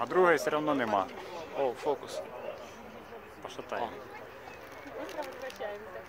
а другої все одно нема. О, фокус. Пошатай. Быстро возвращаемся.